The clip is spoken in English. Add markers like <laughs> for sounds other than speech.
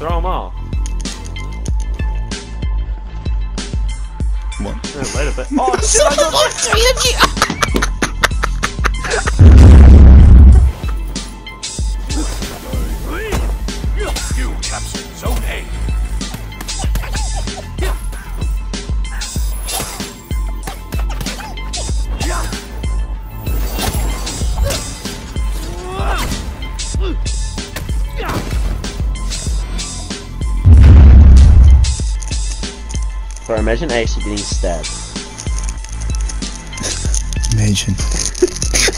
Throw them all. One. Later, <laughs> but oh, shit, three of you. Bro, imagine actually getting stabbed. Imagine. <laughs>